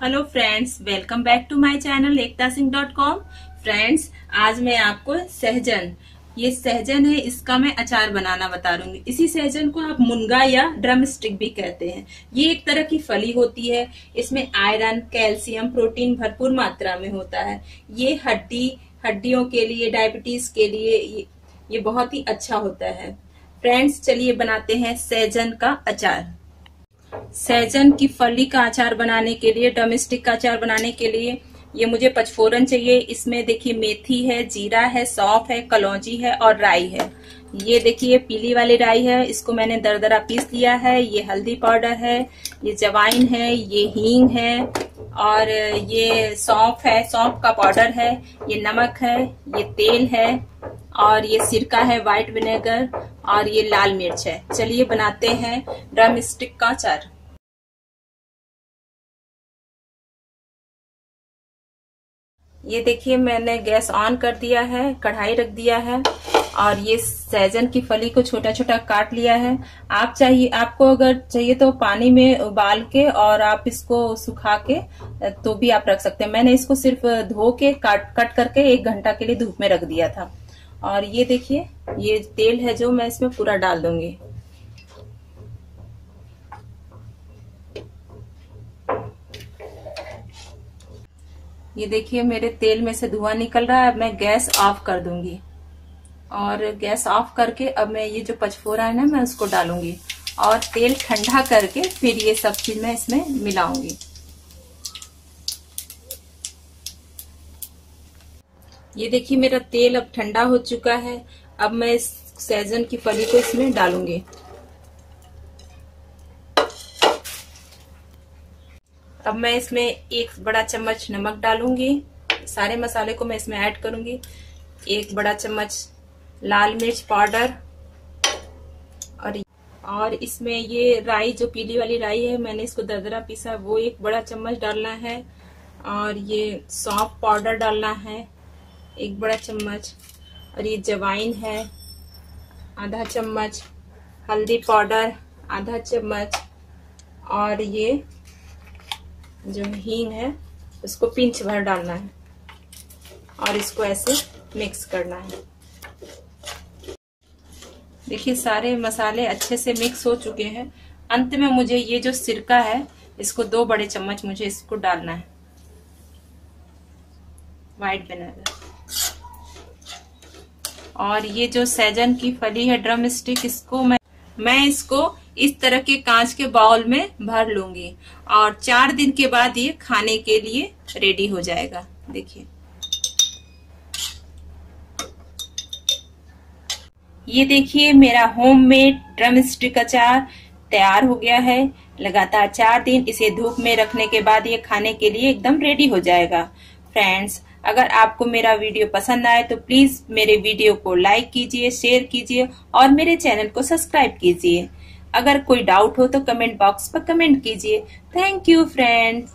Hello friends welcome back to my channel Ekta Singh dot com. Friends आज मैं आपको सहजन ये सहजन है इसका मैं अचार बनाना बता रूँगी इसी सहजन को आप मुनगा या ड्रम स्टिक भी कहते हैं। ये एक तरह की फली होती है इसमें आयरन कैल्शियम प्रोटीन भरपूर मात्रा में होता है। ये हड्डी हड्डियों के लिए डायबिटीज़ के लिए ये, बहुत ही अच्छा होता है। फ्रेंड्स चलिए बनाते हैं सहजन का अचार। सहजन की फली का अचार बनाने के लिए डोमेस्टिक का अचार बनाने के लिए, ये मुझे पचफोरन चाहिए। इसमें देखिए मेथी है, जीरा है, सौफ है, कलौजी है और राई है। ये देखिए पीली वाली राई है, इसको मैंने दरदरा पीस लिया है। ये हल्दी पाउडर है, ये जवाइन है, ये हींग है और ये सौंफ है, सौंफ का पाउडर है, ये नमक है, ये तेल है और ये सिरका है व्हाइट विनेगर और ये लाल मिर्च है। चलिए बनाते हैं ड्रम स्टिक का अचार। ये देखिए, मैंने गैस ऑन कर दिया है, कढ़ाई रख दिया है, और ये सैजन की फली को छोटा छोटा काट लिया है। आप चाहिए, आपको अगर चाहिए तो पानी में उबाल के और आप इसको सुखा के तो भी आप रख सकते हैं। मैंने इसको सिर्फ़ धो के काट, कट करके एक घंटा के लिए धूप में रख दिया था। और ये देखिए, ये तेल है जो मैं इसमें पूरा डाल दूँगी। ये देखिए, मेरे तेल में से धुआँ निकल रहा है, अब मैं गैस ऑफ़ कर दूँगी। और गैस ऑफ़ करके अब मैं ये जो पचफोरा है ना, मैं उसको डालूँगी। और तेल ठंडा करके फिर ये सब चीज़ मैं इसमें मिलाऊँगी। ये देखिए, मेरा तेल अब ठंडा हो चुका है। अब मैं इस सैजन की फली को इसमें डालूँगी। अब मैं इसमें एक बड़ा चम्मच नमक डालूँगी। सारे मसाले को मैं इसमें ऐड करूँगी। एक बड़ा चम्मच लाल मिर्च पाउडर। और और इसमें ये राई, जो पीली वाली राई है, मैंने इसको दरदरा पीसा, वो एक बड़ा चम्मच डालना है। और ये सौंफ पाउडर डालना है, एक बड़ा चम्मच। और ये जवाइन है, आधा चम्मच। हल्दी पाउडर, आधा चम्मच। और ये जो हींग है, उसको पिंच भर डालना है और इसको ऐसे मिक्स करना है। देखिए, सारे मसाले अच्छे से मिक्स हो चुके हैं। अंत में मुझे ये जो सिरका है, इसको दो बड़े चम्मच मुझे इसको डालना है। वाइट विनेगर और ये जो सैजन की फली है ड्रम स्टिक इसको मैं मैं इसको इस तरह के कांच के बाउल में भर लूँगी और चार दिन के बाद ये खाने के लिए रेडी हो जाएगा। देखिए। ये देखिए, मेरा होममेड ड्रम स्टिक अचार तैयार हो गया है। लगातार चार दिन इसे धूप में रखने के बाद ये खाने के लिए एकदम रेडी हो जाएगा। फ्रेंड्स अगर आपको मेरा वीडियो पसंद आए तो प्लीज़ मेरे वीडियो को लाइक कीजिए, शेयर कीजिए और मेरे चैनल को सब्सक्राइब कीजिए। अगर कोई डाउट हो तो कमेंट बॉक्स पर कमेंट कीजिए। Thank you, friends.